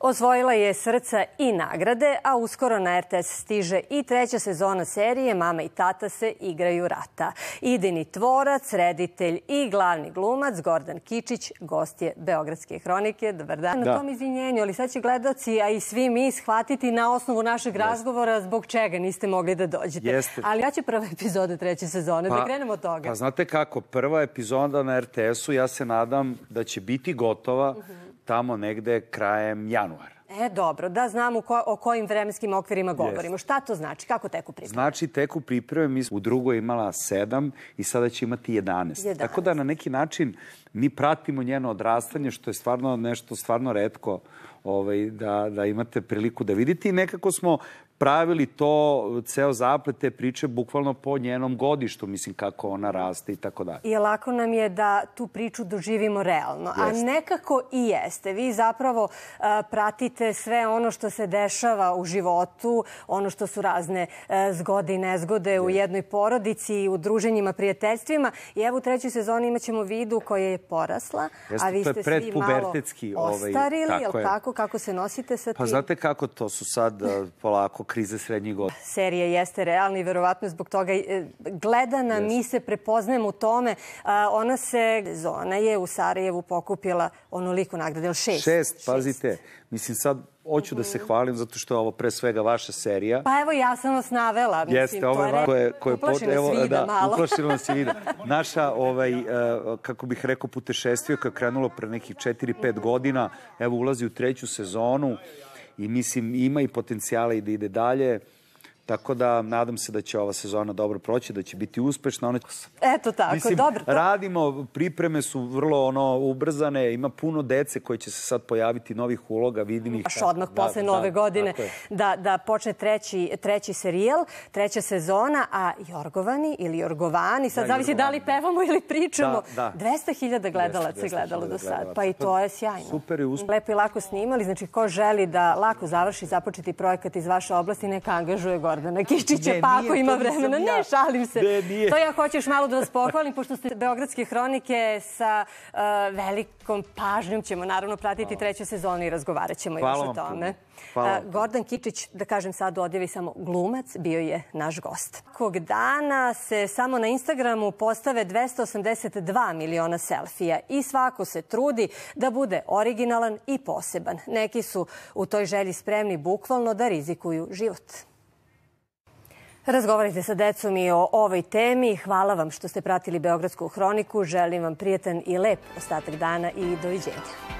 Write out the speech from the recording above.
Osvojila je srca i nagrade, a uskoro na RTS stiže i treća sezona serije Mama i tata se igraju rata. Idini tvorac, reditelj i glavni glumac Gordan Kičić, gost je Beogradske hronike. Dobar dan. Da. Na tom izvinjenju, ali sad će gledoci, a i svi mi shvatiti na osnovu našeg Jeste. razgovora zbog čega niste mogli da dođete. Jeste. Ali ja će prva epizoda treće sezone, da pa, da krenemo od toga. Pa znate kako, prva epizoda na RTS-u, ja se nadam da će biti gotova uh mhm. -huh tamo negde krajem januara. E, dobro, da znamo ko, o kojim vremenskim okvirima govorimo. Yes. Šta to znači? Kako teku pripreme? Znači, teku pripreme, mi u drugoj imala sedam i sada će imati 11. 11. Tako da na neki način mi pratimo njeno odrastanje, što je stvarno nešto stvarno redko ovaj, da, da imate priliku da vidite i nekako smo pravili to, ceo zaplet te priče, bukvalno po njenom godištu, mislim, kako ona raste i tako dalje. I lako nam je da tu priču doživimo realno, jeste. a nekako i jeste. Vi zapravo uh, pratite sve ono što se dešava u životu, ono što su razne uh, zgode i nezgode jeste. u jednoj porodici, u druženjima, prijateljstvima. I evo u trećoj sezoni imaćemo vidu koja je porasla, jeste, a vi ste svi malo ovaj, ostarili, ovaj, tako jel tako? Kako se nosite sa pa tim? Pa znate kako to su sad uh, polako krize srednjih godina. Serija jeste realna i verovatno zbog toga e, gledana, yes. mi se prepoznajemo u tome. Ona se, zona je u Sarajevu pokupila onoliko nagrade, šest? Šest, pazite. Šest. Mislim, sad hoću da se hvalim zato što je ovo pre svega vaša serija. Pa evo ja sam vas navela. Mislim, Jeste, ovo je koje, koje pod, evo, da, malo. Uplašilo nas vida. Naša, ovaj, uh, kako bih rekao, putešestvije koje je krenulo pre nekih 4-5 godina, evo ulazi u treću sezonu i mislim ima i potencijala i da ide dalje. Tako da nadam se da će ova sezona dobro proći, da će biti uspešna. Ona... Eto tako, Mislim, dobro. To... Radimo, pripreme su vrlo ono ubrzane, ima puno dece koji će se sad pojaviti, novih uloga, vidim ih. Baš odmah da, posle da, nove da, godine da, da počne treći, treći serijal, treća sezona, a Jorgovani ili Jorgovani, sad da, zavisi da li pevamo ili pričamo, da, da. 200.000 gledalaca je gledalo do sad, pa i to je sjajno. Super je uspešno. Lepo i lako snimali, znači ko želi da lako završi započeti projekat iz vaše oblasti, neka angažuje gore Gordana Kičića, pa ako ima vremena. Ja. Ne, šalim se. To ja hoću još malo da vas pohvalim, pošto ste Beogradske hronike sa uh, velikom pažnjom ćemo naravno pratiti Hvala. treću sezonu i razgovarat ćemo Hvala još o tome. Hvala. Uh, Gordan Kičić, da kažem sad odjevi samo glumac, bio je naš gost. Kog dana se samo na Instagramu postave 282 miliona selfija i svako se trudi da bude originalan i poseban. Neki su u toj želji spremni bukvalno da rizikuju život. Razgovarajte sa decom i o ovoj temi. Hvala vam što ste pratili Beogradsku hroniku. Želim vam prijetan i lep ostatak dana i doviđenja.